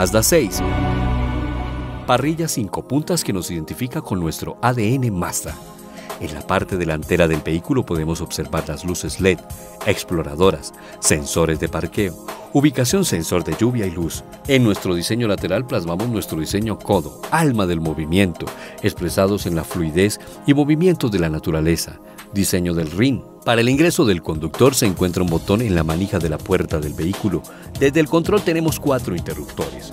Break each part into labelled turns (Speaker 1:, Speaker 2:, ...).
Speaker 1: Mazda 6. Parrilla 5 puntas que nos identifica con nuestro ADN Mazda. En la parte delantera del vehículo podemos observar las luces LED, exploradoras, sensores de parqueo, ubicación sensor de lluvia y luz. En nuestro diseño lateral plasmamos nuestro diseño codo, alma del movimiento, expresados en la fluidez y movimientos de la naturaleza. Diseño del ring. Para el ingreso del conductor se encuentra un botón en la manija de la puerta del vehículo. Desde el control tenemos cuatro interruptores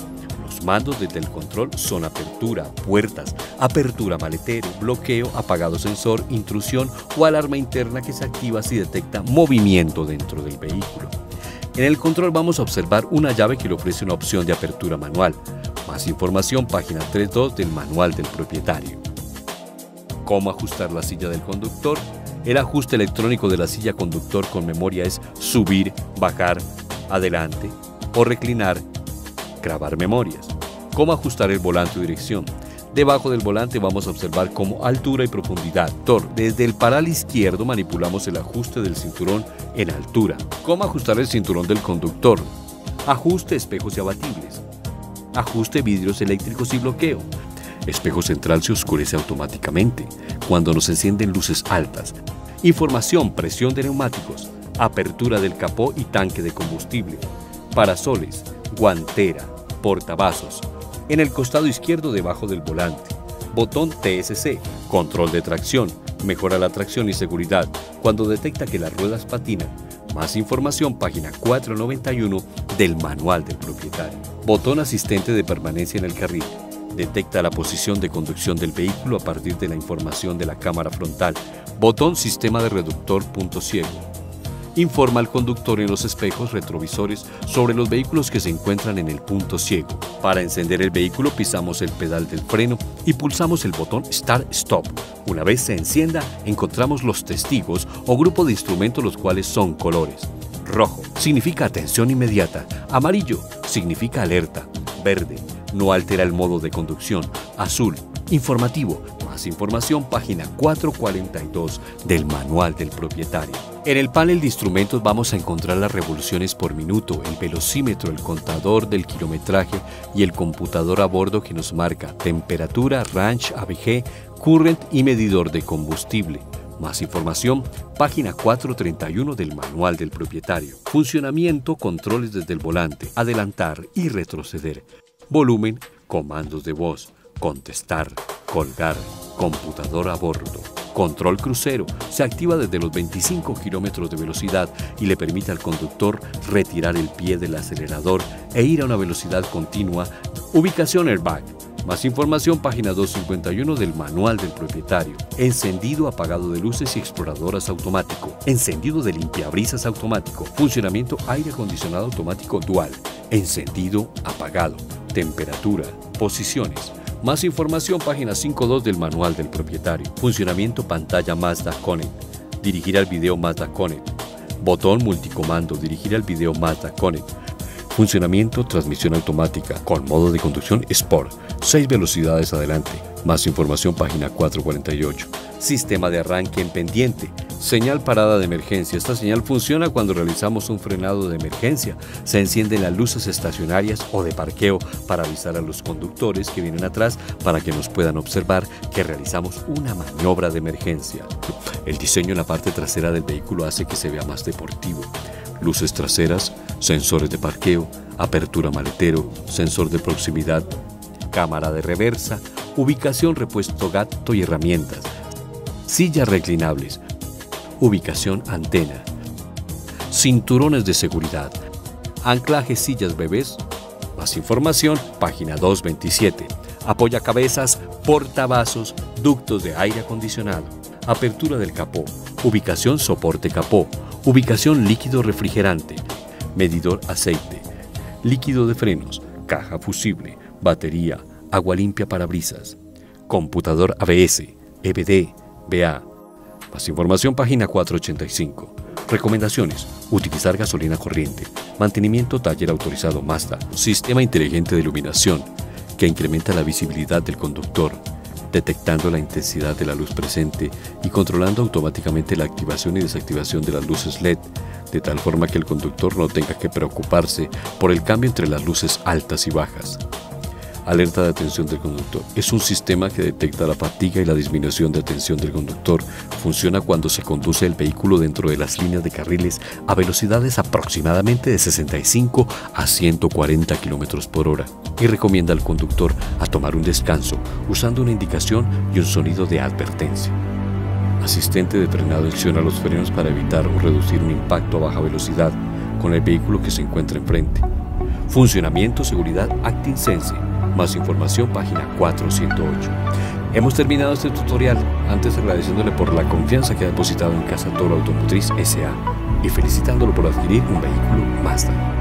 Speaker 1: mandos desde el control son apertura, puertas, apertura maletero, bloqueo, apagado sensor, intrusión o alarma interna que se activa si detecta movimiento dentro del vehículo. En el control vamos a observar una llave que le ofrece una opción de apertura manual. Más información página 3.2 del manual del propietario. ¿Cómo ajustar la silla del conductor? El ajuste electrónico de la silla conductor con memoria es subir, bajar, adelante o reclinar grabar memorias. Cómo ajustar el volante o dirección. Debajo del volante vamos a observar cómo altura y profundidad. Tor, desde el paral izquierdo manipulamos el ajuste del cinturón en altura. Cómo ajustar el cinturón del conductor. Ajuste espejos y abatibles. Ajuste vidrios eléctricos y bloqueo. Espejo central se oscurece automáticamente cuando nos encienden luces altas. Información, presión de neumáticos, apertura del capó y tanque de combustible, parasoles, guantera, portavasos, en el costado izquierdo debajo del volante. Botón TSC, control de tracción, mejora la tracción y seguridad cuando detecta que las ruedas patinan. Más información, página 491 del manual del propietario. Botón asistente de permanencia en el carril. Detecta la posición de conducción del vehículo a partir de la información de la cámara frontal. Botón sistema de reductor punto ciego informa al conductor en los espejos retrovisores sobre los vehículos que se encuentran en el punto ciego. Para encender el vehículo pisamos el pedal del freno y pulsamos el botón Start Stop. Una vez se encienda, encontramos los testigos o grupo de instrumentos los cuales son colores. Rojo significa atención inmediata, amarillo significa alerta, verde no altera el modo de conducción, azul informativo más información, página 442 del manual del propietario. En el panel de instrumentos vamos a encontrar las revoluciones por minuto, el velocímetro, el contador del kilometraje y el computador a bordo que nos marca temperatura, range, ABG, current y medidor de combustible. Más información, página 431 del manual del propietario. Funcionamiento, controles desde el volante, adelantar y retroceder. Volumen, comandos de voz, contestar, colgar, computador a bordo. Control crucero se activa desde los 25 kilómetros de velocidad y le permite al conductor retirar el pie del acelerador e ir a una velocidad continua. Ubicación airbag. Más información, página 251 del manual del propietario. Encendido apagado de luces y exploradoras automático. Encendido de limpiabrisas automático. Funcionamiento aire acondicionado automático dual. Encendido apagado. Temperatura. Posiciones. Más información, página 5.2 del manual del propietario. Funcionamiento pantalla Mazda Connect. Dirigir al video Mazda Connect. Botón multicomando. Dirigir al video Mazda Connect. Funcionamiento transmisión automática con modo de conducción Sport. 6 velocidades adelante. Más información página 448. Sistema de arranque en pendiente. Señal parada de emergencia. Esta señal funciona cuando realizamos un frenado de emergencia. Se encienden las luces estacionarias o de parqueo para avisar a los conductores que vienen atrás para que nos puedan observar que realizamos una maniobra de emergencia. El diseño en la parte trasera del vehículo hace que se vea más deportivo. Luces traseras, sensores de parqueo, apertura maletero, sensor de proximidad, cámara de reversa, ubicación repuesto gato y herramientas, sillas reclinables, ubicación antena, cinturones de seguridad, anclaje sillas bebés. Más información, página 227. Apoya cabezas, portavasos, ductos de aire acondicionado, apertura del capó, ubicación soporte capó, ubicación líquido refrigerante, medidor aceite, líquido de frenos, caja fusible, batería, agua limpia para brisas, computador ABS, EBD, BA, más información, página 485. Recomendaciones. Utilizar gasolina corriente. Mantenimiento taller autorizado Mazda. Sistema inteligente de iluminación que incrementa la visibilidad del conductor, detectando la intensidad de la luz presente y controlando automáticamente la activación y desactivación de las luces LED de tal forma que el conductor no tenga que preocuparse por el cambio entre las luces altas y bajas. Alerta de atención del conductor. Es un sistema que detecta la fatiga y la disminución de atención del conductor. Funciona cuando se conduce el vehículo dentro de las líneas de carriles a velocidades aproximadamente de 65 a 140 km por hora y recomienda al conductor a tomar un descanso usando una indicación y un sonido de advertencia. Asistente de frenado acciona los frenos para evitar o reducir un impacto a baja velocidad con el vehículo que se encuentra enfrente. Funcionamiento, seguridad, Acting Sense más información, página 408. Hemos terminado este tutorial, antes agradeciéndole por la confianza que ha depositado en Casa Toro Automotriz SA y felicitándolo por adquirir un vehículo Mazda.